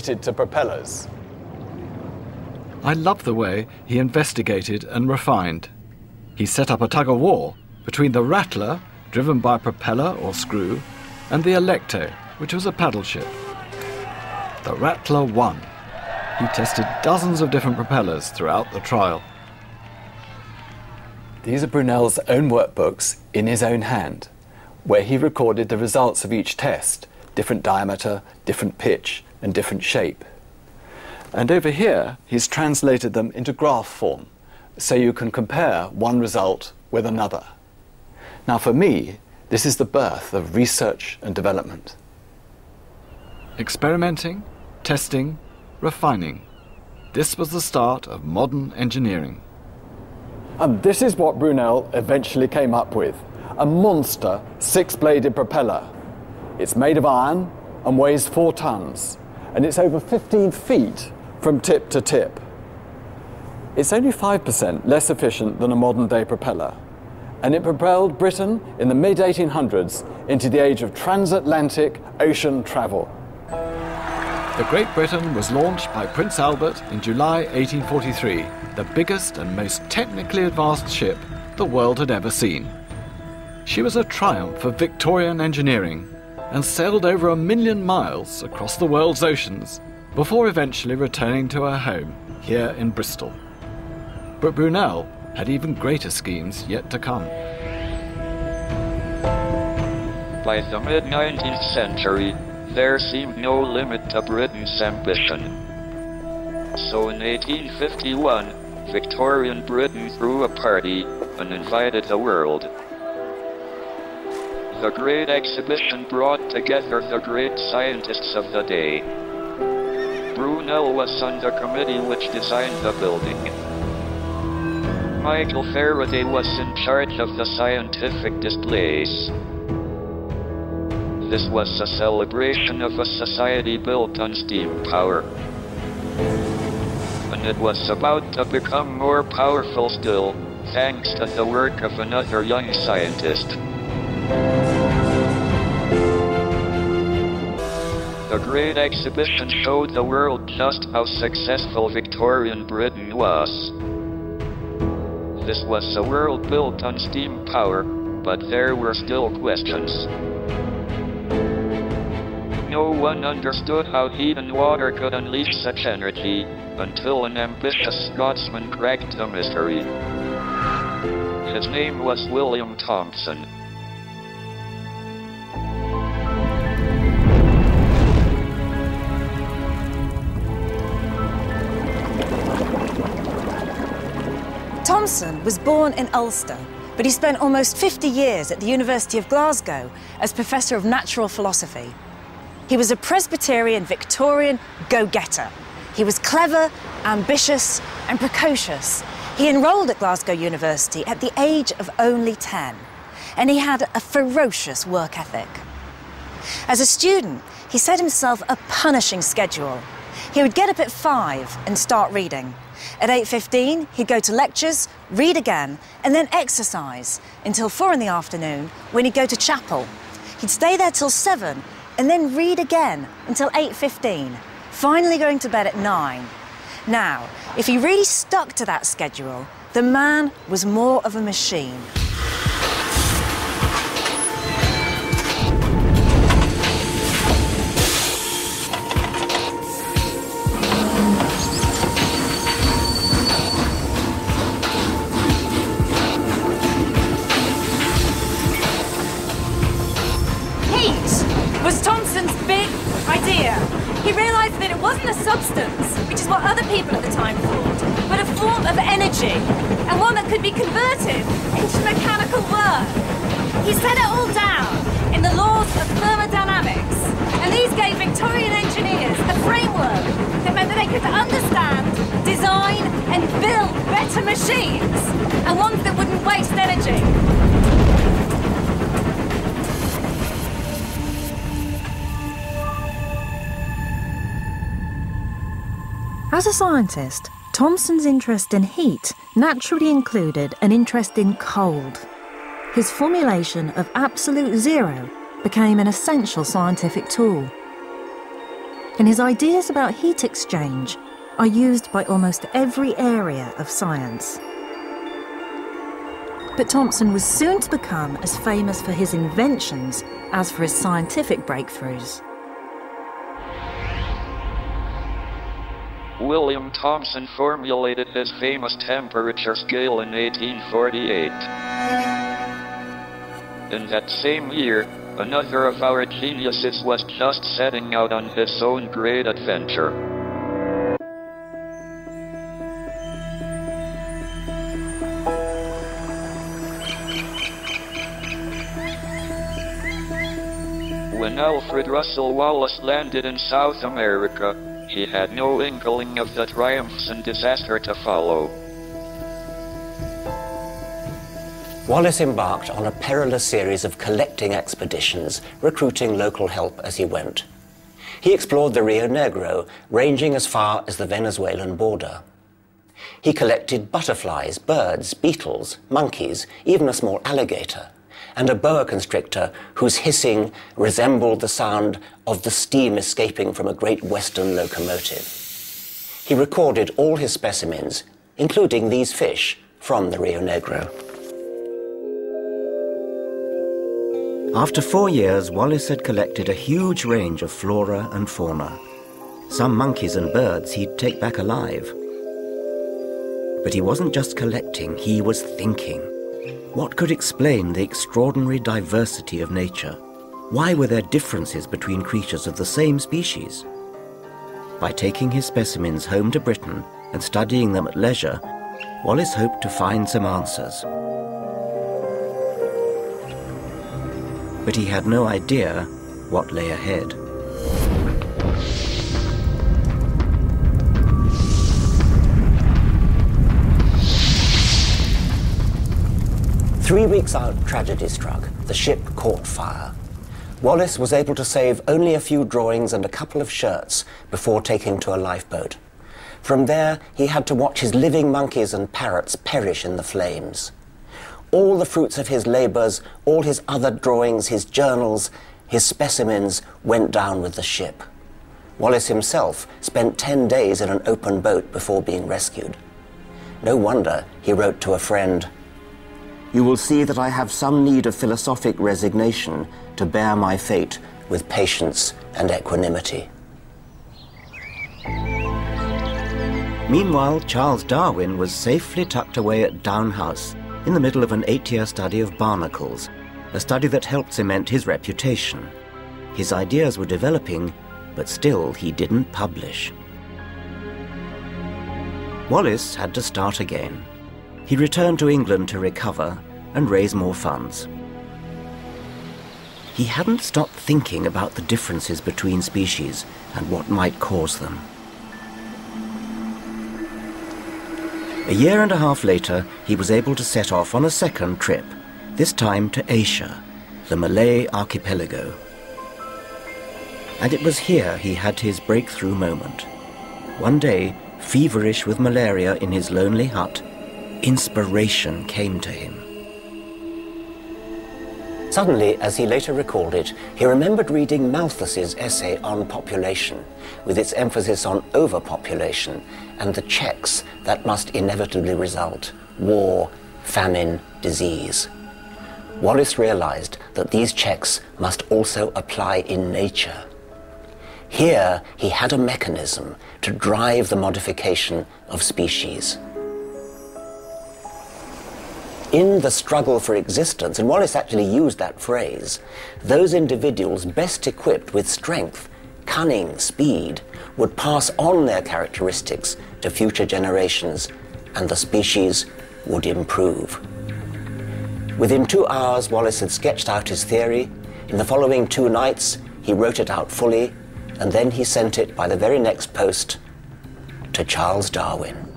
to propellers. I love the way he investigated and refined. He set up a tug of war between the Rattler, driven by a propeller or screw, and the Alecto, which was a paddle ship. The Rattler won. He tested dozens of different propellers throughout the trial. These are Brunel's own workbooks in his own hand, where he recorded the results of each test different diameter, different pitch, and different shape. And over here, he's translated them into graph form, so you can compare one result with another. Now, for me, this is the birth of research and development. Experimenting, testing, refining. This was the start of modern engineering. And this is what Brunel eventually came up with a monster six bladed propeller. It's made of iron and weighs four tons, and it's over 15 feet from tip to tip. It's only 5% less efficient than a modern day propeller, and it propelled Britain in the mid 1800s into the age of transatlantic ocean travel. The Great Britain was launched by Prince Albert in July 1843, the biggest and most technically advanced ship the world had ever seen. She was a triumph of Victorian engineering and sailed over a million miles across the world's oceans before eventually returning to her home here in Bristol. But Brunel had even greater schemes yet to come. By the mid 19th century, there seemed no limit to Britain's ambition. So in 1851, Victorian Britain threw a party and invited the world. The Great Exhibition brought together the great scientists of the day. Brunel was on the committee which designed the building. Michael Faraday was in charge of the scientific displays. This was a celebration of a society built on steam power. And it was about to become more powerful still, thanks to the work of another young scientist. The Great Exhibition showed the world just how successful Victorian Britain was. This was a world built on steam power, but there were still questions. No one understood how heat and water could unleash such energy until an ambitious Scotsman cracked the mystery. His name was William Thomson. Thomson was born in Ulster, but he spent almost 50 years at the University of Glasgow as Professor of Natural Philosophy. He was a Presbyterian Victorian go getter. He was clever, ambitious, and precocious. He enrolled at Glasgow University at the age of only 10, and he had a ferocious work ethic. As a student, he set himself a punishing schedule. He would get up at 5 and start reading. At 8.15, he'd go to lectures, read again, and then exercise until 4 in the afternoon when he'd go to chapel. He'd stay there till 7 and then read again until 8.15, finally going to bed at 9. Now, if he really stuck to that schedule, the man was more of a machine. Heat was Thomson's big idea. He realised that it wasn't a substance, which is what other people at the time thought, but a form of energy, and one that could be converted into mechanical work. He set it all down in the laws of thermodynamics, and these gave Victorian engineers a framework that meant that they could understand, design, and build better machines, and ones that wouldn't waste energy. As a scientist, Thomson's interest in heat naturally included an interest in cold. His formulation of absolute zero became an essential scientific tool. and his ideas about heat exchange are used by almost every area of science. But Thomson was soon to become as famous for his inventions as for his scientific breakthroughs. William Thomson formulated his famous temperature scale in 1848. In that same year, another of our geniuses was just setting out on his own great adventure. When Alfred Russel Wallace landed in South America, he had no inkling of the triumphs and disaster to follow. Wallace embarked on a perilous series of collecting expeditions, recruiting local help as he went. He explored the Rio Negro, ranging as far as the Venezuelan border. He collected butterflies, birds, beetles, monkeys, even a small alligator, and a boa constrictor whose hissing resembled the sound of the steam escaping from a great western locomotive. He recorded all his specimens, including these fish from the Rio Negro. After four years, Wallace had collected a huge range of flora and fauna. Some monkeys and birds he'd take back alive. But he wasn't just collecting, he was thinking. What could explain the extraordinary diversity of nature? Why were there differences between creatures of the same species? By taking his specimens home to Britain and studying them at leisure, Wallace hoped to find some answers. but he had no idea what lay ahead. Three weeks out, tragedy struck. The ship caught fire. Wallace was able to save only a few drawings and a couple of shirts before taking to a lifeboat. From there, he had to watch his living monkeys and parrots perish in the flames all the fruits of his labors, all his other drawings, his journals, his specimens went down with the ship. Wallace himself spent 10 days in an open boat before being rescued. No wonder he wrote to a friend, You will see that I have some need of philosophic resignation to bear my fate with patience and equanimity. Meanwhile, Charles Darwin was safely tucked away at Down House in the middle of an eight-year study of barnacles, a study that helped cement his reputation. His ideas were developing, but still he didn't publish. Wallace had to start again. He returned to England to recover and raise more funds. He hadn't stopped thinking about the differences between species and what might cause them. A year and a half later, he was able to set off on a second trip, this time to Asia, the Malay archipelago. And it was here he had his breakthrough moment. One day, feverish with malaria in his lonely hut, inspiration came to him. Suddenly, as he later recalled it, he remembered reading Malthus's essay on population, with its emphasis on overpopulation and the checks that must inevitably result war, famine, disease. Wallace realized that these checks must also apply in nature. Here, he had a mechanism to drive the modification of species in the struggle for existence, and Wallace actually used that phrase, those individuals best equipped with strength, cunning, speed, would pass on their characteristics to future generations, and the species would improve. Within two hours, Wallace had sketched out his theory. In the following two nights, he wrote it out fully, and then he sent it by the very next post to Charles Darwin.